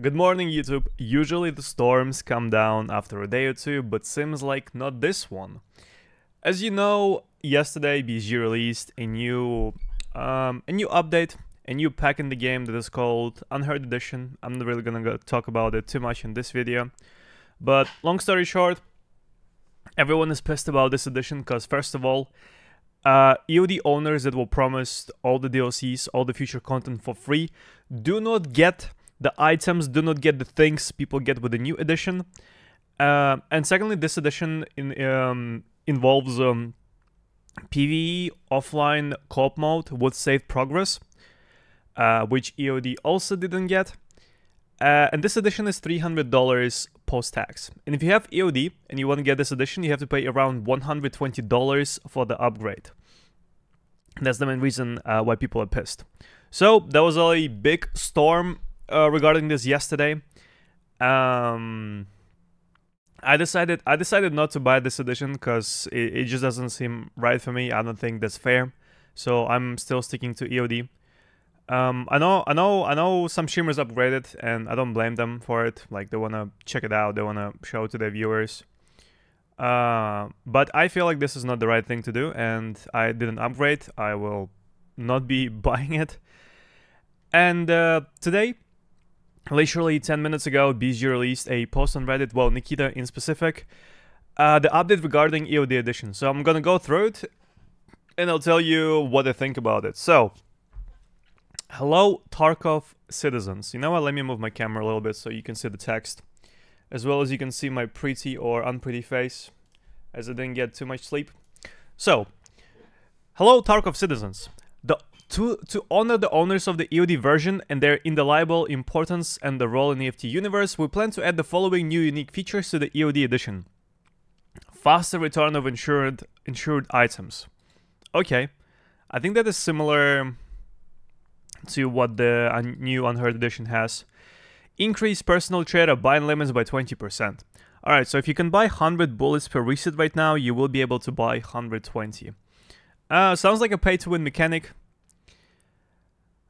Good morning YouTube. Usually the storms come down after a day or two, but seems like not this one. As you know, yesterday BSG released a new um, a new update, a new pack in the game that is called Unheard Edition. I'm not really gonna go talk about it too much in this video, but long story short, everyone is pissed about this edition because first of all, uh, EOD owners that were promised all the DLCs, all the future content for free, do not get the items do not get the things people get with the new edition. Uh, and secondly, this edition in, um, involves um, PvE offline co-op mode with saved progress, uh, which EOD also didn't get. Uh, and this edition is $300 post-tax. And if you have EOD and you want to get this edition, you have to pay around $120 for the upgrade. That's the main reason uh, why people are pissed. So that was a big storm uh, regarding this yesterday. Um, I decided I decided not to buy this edition because it, it just doesn't seem right for me. I don't think that's fair. So I'm still sticking to EOD. Um, I know, I know, I know. Some streamers upgraded, and I don't blame them for it. Like they wanna check it out, they wanna show it to their viewers. Uh, but I feel like this is not the right thing to do, and I didn't upgrade. I will not be buying it. And uh, today Literally 10 minutes ago, BSG released a post on Reddit, well, Nikita in specific, uh, the update regarding EOD edition. So I'm gonna go through it, and I'll tell you what I think about it. So, hello Tarkov citizens. You know what, let me move my camera a little bit so you can see the text, as well as you can see my pretty or unpretty face, as I didn't get too much sleep. So, hello Tarkov citizens. The to, to honor the owners of the EOD version and their indelible importance and the role in the EFT universe, we plan to add the following new unique features to the EOD edition. Faster return of insured insured items. Okay, I think that is similar to what the new Unheard edition has. Increase personal trader buying limits by 20%. Alright, so if you can buy 100 bullets per reset right now, you will be able to buy 120. Uh, sounds like a pay-to-win mechanic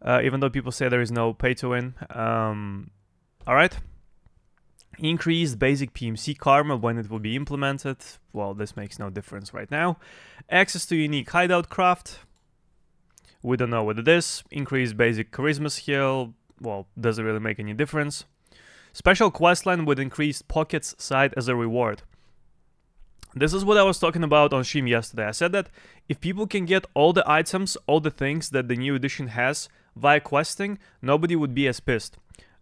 uh, even though people say there is no pay to win. Um, all right. Increased basic PMC karma when it will be implemented. Well, this makes no difference right now. Access to unique hideout craft. We don't know what it is. Increased basic charisma skill. Well, doesn't really make any difference. Special questline with increased pockets side as a reward. This is what I was talking about on stream yesterday. I said that if people can get all the items, all the things that the new edition has via questing, nobody would be as pissed.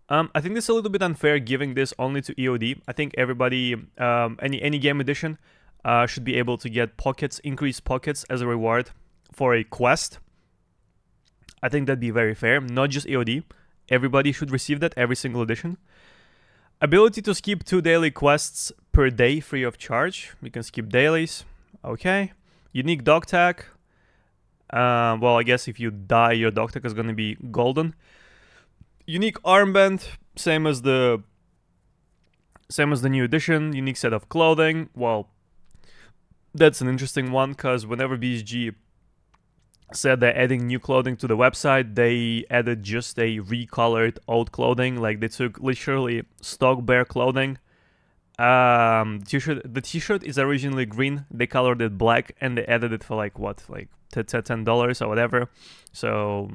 Um, I think this is a little bit unfair giving this only to EOD. I think everybody, um, any any game edition, uh, should be able to get pockets, increased pockets as a reward for a quest. I think that'd be very fair, not just EOD. Everybody should receive that every single edition. Ability to skip two daily quests per day free of charge. You can skip dailies. Okay. Unique dog tag. Uh, well, I guess if you die, your dog tag is going to be golden. Unique armband, same as the same as the new edition. Unique set of clothing. Well, that's an interesting one because whenever BSG said they're adding new clothing to the website, they added just a recolored old clothing. Like they took literally stock bear clothing. Um, t-shirt. The t-shirt is originally green. They colored it black and they added it for like what, like ten dollars or whatever. So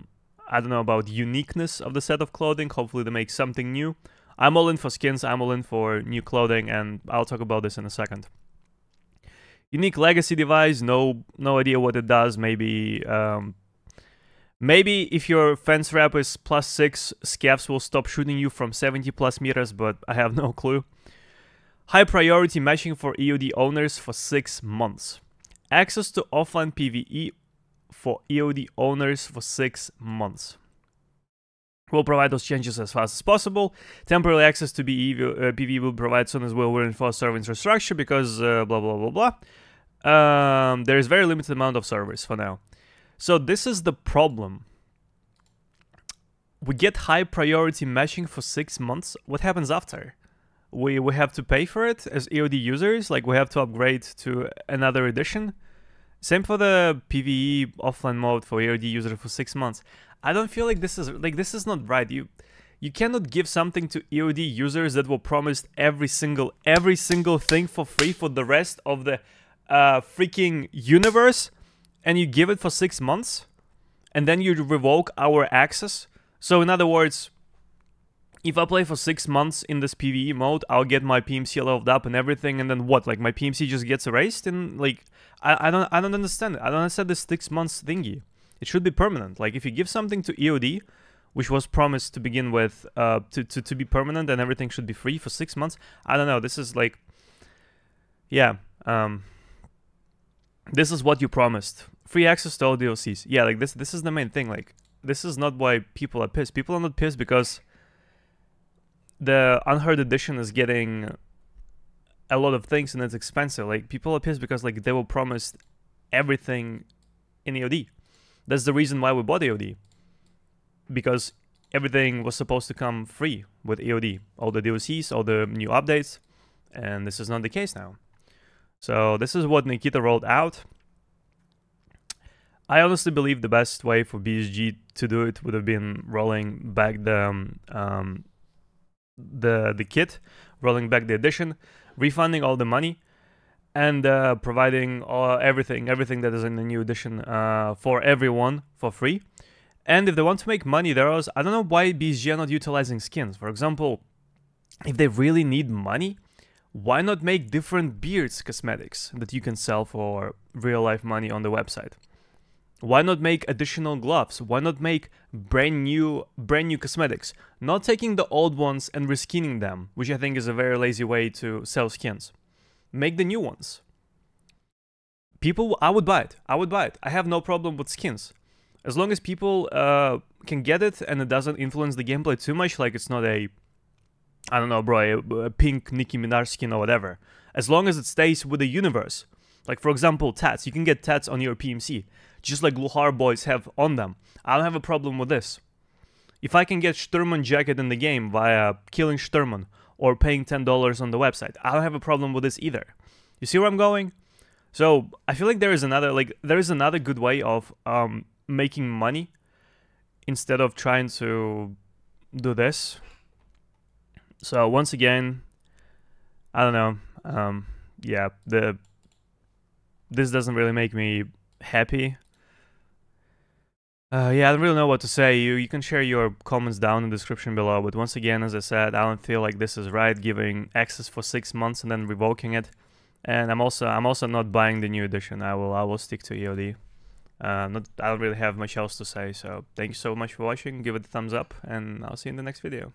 I don't know about uniqueness of the set of clothing. Hopefully they make something new. I'm all in for skins. I'm all in for new clothing, and I'll talk about this in a second. Unique legacy device. No, no idea what it does. Maybe, um, maybe if your fence wrap is plus six, scavs will stop shooting you from 70 plus meters. But I have no clue. High priority matching for EOD owners for six months. Access to offline PvE for EOD owners for six months. We'll provide those changes as fast as possible. Temporary access to BE, uh, PV will provide soon as well. we'll reinforce server infrastructure because uh, blah blah blah blah. Um, there is very limited amount of servers for now. So this is the problem. We get high priority matching for six months. What happens after? We we have to pay for it as EOD users. Like we have to upgrade to another edition. Same for the PVE offline mode for EOD user for six months. I don't feel like this is like this is not right. You You cannot give something to EOD users that were promised every single every single thing for free for the rest of the uh, freaking universe, and you give it for six months, and then you revoke our access. So in other words, if I play for six months in this PVE mode, I'll get my PMC leveled up and everything, and then what? Like my PMC just gets erased, and like I, I don't I don't understand. I don't understand this six months thingy. It should be permanent. Like if you give something to EOD, which was promised to begin with, uh, to, to to be permanent and everything should be free for six months. I don't know. This is like, yeah, um, this is what you promised. Free access to all DLCs. Yeah, like this. This is the main thing. Like this is not why people are pissed. People are not pissed because the unheard edition is getting a lot of things and it's expensive. Like people are pissed because like they were promised everything in EOD. That's the reason why we bought EOD. Because everything was supposed to come free with EOD. All the DLCs, all the new updates, and this is not the case now. So this is what Nikita rolled out. I honestly believe the best way for BSG to do it would have been rolling back the um, um the the kit, rolling back the edition, refunding all the money, and uh, providing all, everything everything that is in the new edition uh, for everyone for free. And if they want to make money, there is I don't know why BSG are not utilizing skins. For example, if they really need money, why not make different beards cosmetics that you can sell for real life money on the website? Why not make additional gloves? Why not make brand new brand new cosmetics? Not taking the old ones and reskinning them, which I think is a very lazy way to sell skins. Make the new ones. People, I would buy it. I would buy it. I have no problem with skins. As long as people uh, can get it and it doesn't influence the gameplay too much, like it's not a, I don't know, bro, a, a pink Nicki Minaj skin or whatever. As long as it stays with the universe. Like, for example, tats. You can get tats on your PMC just like Luhar boys have on them. I don't have a problem with this. If I can get Sturman jacket in the game via killing Sturman or paying $10 on the website, I don't have a problem with this either. You see where I'm going? So I feel like there is another like there is another good way of um, making money instead of trying to do this. So once again, I don't know. Um, yeah, the this doesn't really make me happy uh, yeah, I don't really know what to say. You you can share your comments down in the description below. But once again, as I said, I don't feel like this is right, giving access for six months and then revoking it. And I'm also I'm also not buying the new edition. I will I will stick to EOD. Uh, not I don't really have much else to say. So thank you so much for watching. Give it a thumbs up, and I'll see you in the next video.